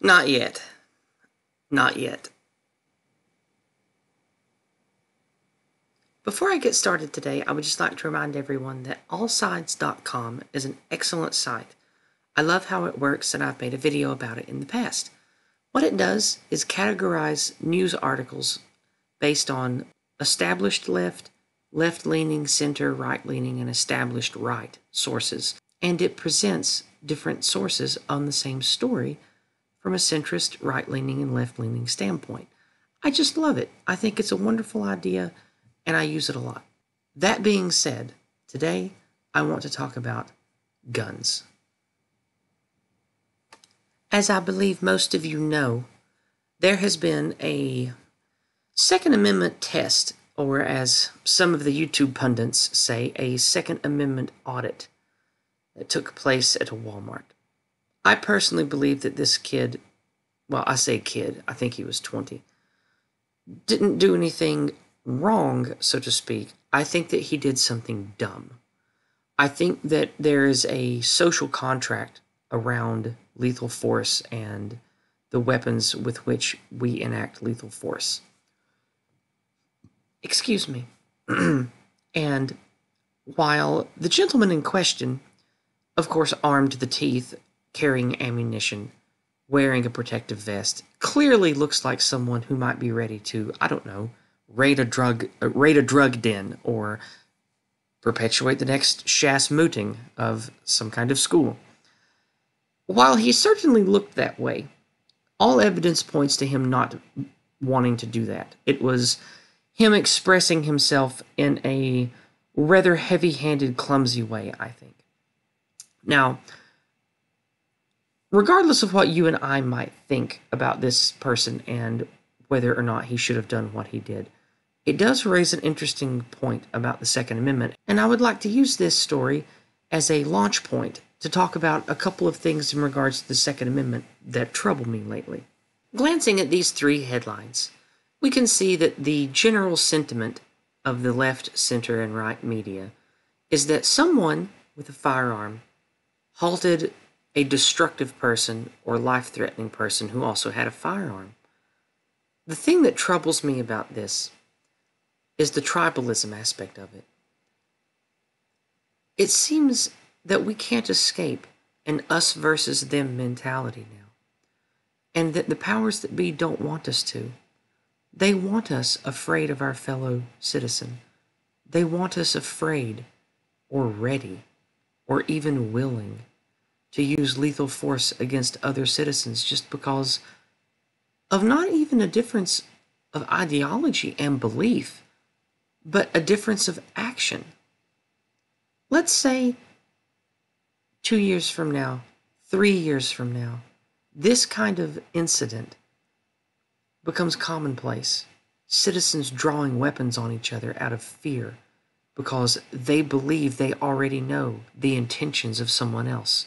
Not yet. Not yet. Before I get started today, I would just like to remind everyone that allsides.com is an excellent site. I love how it works and I've made a video about it in the past. What it does is categorize news articles based on established left, left leaning, center, right leaning, and established right sources. And it presents different sources on the same story from a centrist, right leaning, and left leaning standpoint. I just love it. I think it's a wonderful idea and I use it a lot. That being said, today I want to talk about guns. As I believe most of you know, there has been a Second Amendment test, or as some of the YouTube pundits say, a Second Amendment audit that took place at a Walmart. I personally believe that this kid, well, I say kid, I think he was 20, didn't do anything wrong, so to speak. I think that he did something dumb. I think that there is a social contract around lethal force and the weapons with which we enact lethal force. Excuse me. and while the gentleman in question, of course, armed to the teeth, carrying ammunition, wearing a protective vest, clearly looks like someone who might be ready to, I don't know, raid a drug uh, raid a drug den or perpetuate the next Shas mooting of some kind of school. While he certainly looked that way, all evidence points to him not wanting to do that. It was him expressing himself in a rather heavy handed, clumsy way, I think. Now, regardless of what you and I might think about this person and whether or not he should have done what he did, it does raise an interesting point about the Second Amendment, and I would like to use this story as a launch point to talk about a couple of things in regards to the Second Amendment that trouble me lately. Glancing at these three headlines, we can see that the general sentiment of the left, center, and right media is that someone with a firearm halted a destructive person or life threatening person who also had a firearm. The thing that troubles me about this is the tribalism aspect of it. It seems that we can't escape an us versus them mentality now, and that the powers that be don't want us to. They want us afraid of our fellow citizen. They want us afraid or ready or even willing to use lethal force against other citizens just because of not even a difference of ideology and belief, but a difference of action. Let's say two years from now, three years from now, this kind of incident becomes commonplace. Citizens drawing weapons on each other out of fear because they believe they already know the intentions of someone else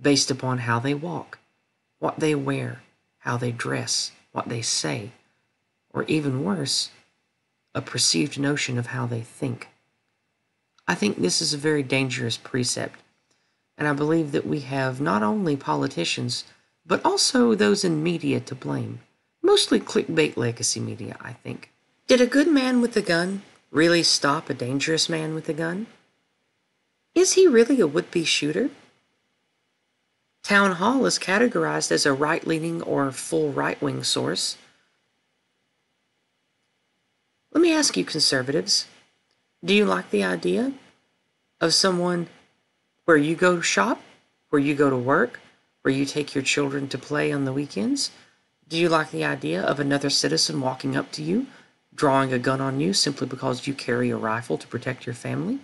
based upon how they walk, what they wear, how they dress, what they say, or even worse, a perceived notion of how they think. I think this is a very dangerous precept, and I believe that we have not only politicians, but also those in media to blame. Mostly clickbait legacy media, I think. Did a good man with a gun really stop a dangerous man with a gun? Is he really a would be shooter? Townhall is categorized as a right leaning or full right wing source. Let me ask you, conservatives do you like the idea of someone where you go to shop, where you go to work, where you take your children to play on the weekends? Do you like the idea of another citizen walking up to you, drawing a gun on you simply because you carry a rifle to protect your family?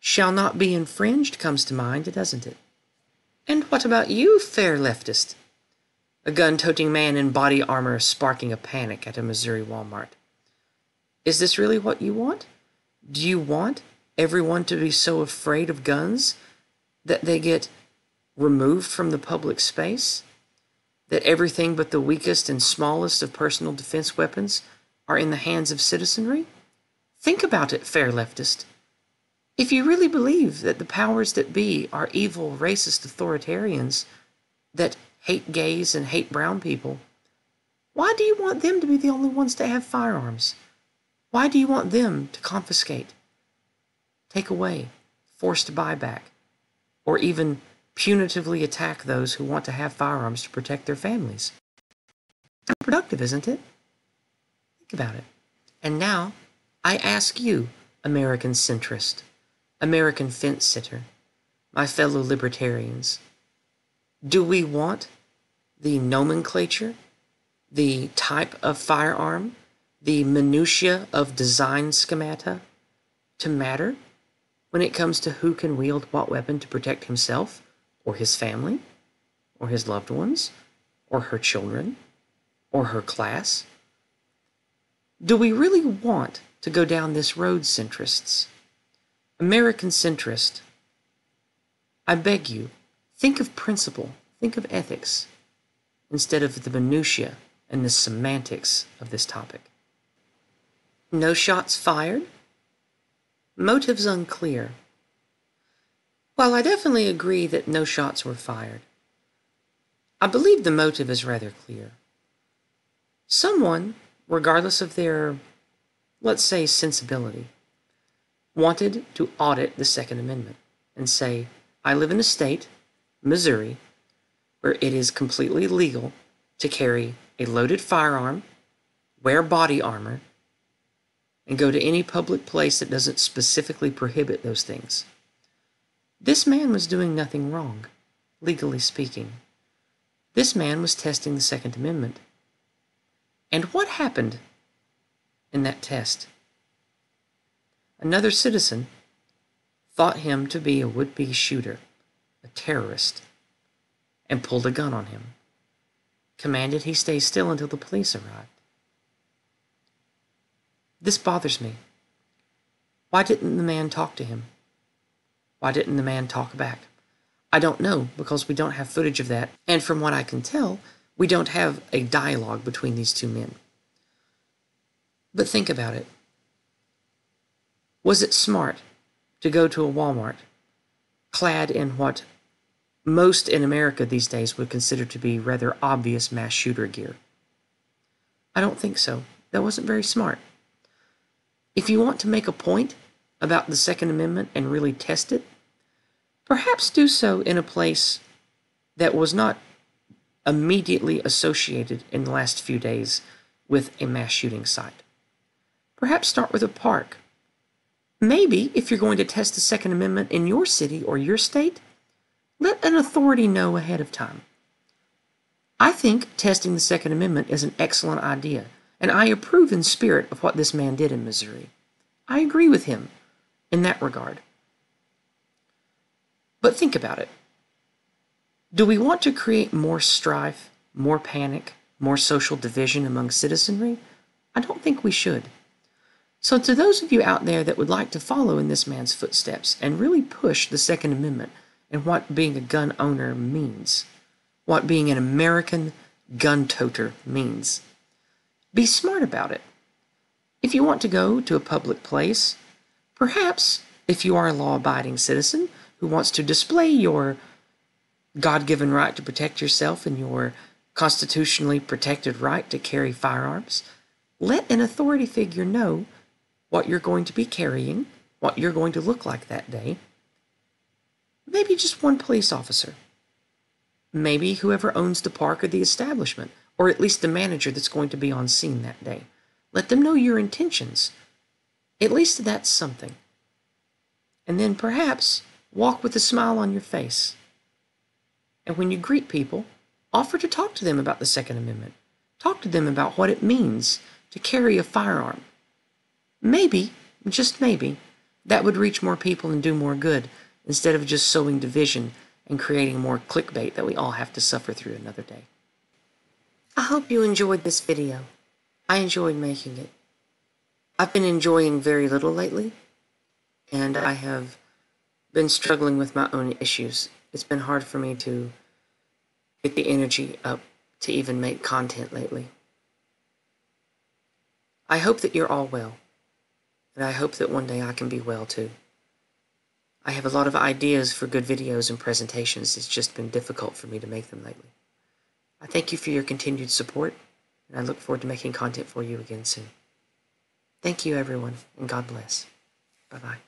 Shall not be infringed comes to mind, doesn't it? And what about you, fair leftist? A gun toting man in body armor sparking a panic at a Missouri Walmart. Is this really what you want? Do you want everyone to be so afraid of guns that they get removed from the public space? That everything but the weakest and smallest of personal defense weapons are in the hands of citizenry? Think about it, fair leftist. If you really believe that the powers that be are evil, racist authoritarians that hate gays and hate brown people, why do you want them to be the only ones to have firearms? Why do you want them to confiscate, take away, force to buy back, or even punitively attack those who want to have firearms to protect their families? Productive, isn't it? Think about it. And now, I ask you, American centrist, American fence sitter, my fellow libertarians, do we want the nomenclature, the type of firearm, the minutiae of design schemata to matter when it comes to who can wield what weapon to protect himself or his family or his loved ones or her children or her class? Do we really want to go down this road, centrists? American centrist, I beg you, think of principle, think of ethics, instead of the minutiae and the semantics of this topic. No shots fired? Motives unclear. While I definitely agree that no shots were fired, I believe the motive is rather clear. Someone, regardless of their, let's say, sensibility, wanted to audit the Second Amendment and say, I live in a state, Missouri, where it is completely legal to carry a loaded firearm, wear body armor, and go to any public place that doesn't specifically prohibit those things. This man was doing nothing wrong, legally speaking. This man was testing the Second Amendment. And what happened in that test? Another citizen thought him to be a would be shooter, a terrorist, and pulled a gun on him, commanded he stay still until the police arrived. This bothers me. Why didn't the man talk to him? Why didn't the man talk back? I don't know because we don't have footage of that, and from what I can tell, we don't have a dialogue between these two men. But think about it. Was it smart to go to a Walmart clad in what most in America these days would consider to be rather obvious mass shooter gear? I don't think so. That wasn't very smart. If you want to make a point about the Second Amendment and really test it, perhaps do so in a place that was not immediately associated in the last few days with a mass shooting site. Perhaps start with a park. Maybe, if you're going to test the Second Amendment in your city or your state, let an authority know ahead of time. I think testing the Second Amendment is an excellent idea, and I approve in spirit of what this man did in Missouri. I agree with him in that regard. But think about it. Do we want to create more strife, more panic, more social division among citizenry? I don't think we should. So, to those of you out there that would like to follow in this man's footsteps and really push the Second Amendment and what being a gun owner means, what being an American gun toter means, be smart about it. If you want to go to a public place, perhaps if you are a law abiding citizen, who wants to display your God given right to protect yourself and your constitutionally protected right to carry firearms, let an authority figure know what you're going to be carrying, what you're going to look like that day. Maybe just one police officer. Maybe whoever owns the park or the establishment, or at least the manager that's going to be on scene that day. Let them know your intentions. At least that's something. And then perhaps Walk with a smile on your face. And when you greet people, offer to talk to them about the Second Amendment. Talk to them about what it means to carry a firearm. Maybe, just maybe, that would reach more people and do more good instead of just sowing division and creating more clickbait that we all have to suffer through another day. I hope you enjoyed this video. I enjoyed making it. I've been enjoying very little lately, and I have been struggling with my own issues. It's been hard for me to get the energy up to even make content lately. I hope that you're all well, and I hope that one day I can be well too. I have a lot of ideas for good videos and presentations. It's just been difficult for me to make them lately. I thank you for your continued support, and I look forward to making content for you again soon. Thank you, everyone, and God bless. Bye bye.